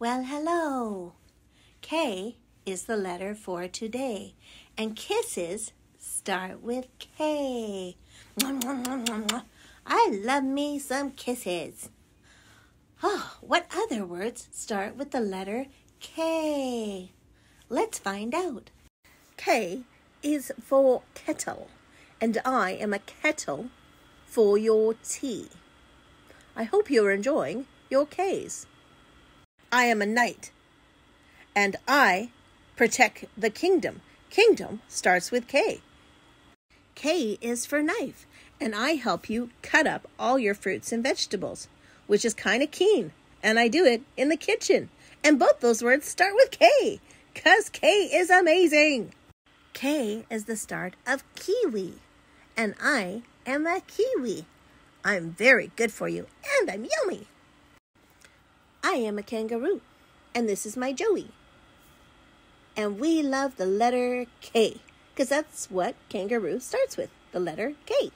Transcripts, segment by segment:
Well, hello. K is the letter for today, and kisses start with K. I love me some kisses. Oh, what other words start with the letter K? Let's find out. K is for kettle, and I am a kettle for your tea. I hope you're enjoying your K's. I am a knight, and I protect the kingdom. Kingdom starts with K. K is for knife, and I help you cut up all your fruits and vegetables, which is kind of keen, and I do it in the kitchen. And both those words start with K, because K is amazing. K is the start of kiwi, and I am a kiwi. I'm very good for you, and I'm yummy. I am a kangaroo, and this is my Joey. And we love the letter K, because that's what kangaroo starts with the letter K.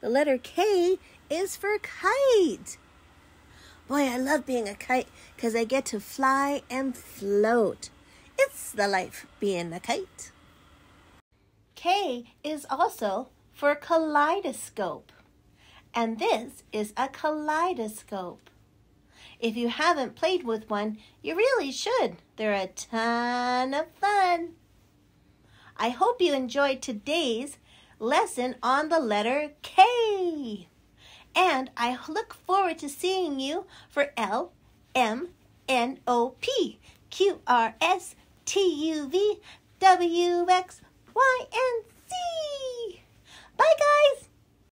The letter K is for kite. Boy, I love being a kite because I get to fly and float. It's the life being a kite. K is also for kaleidoscope. And this is a kaleidoscope. If you haven't played with one, you really should. They're a ton of fun. I hope you enjoyed today's lesson on the letter K. And I look forward to seeing you for L M N O P Q R S T U V W X Y and.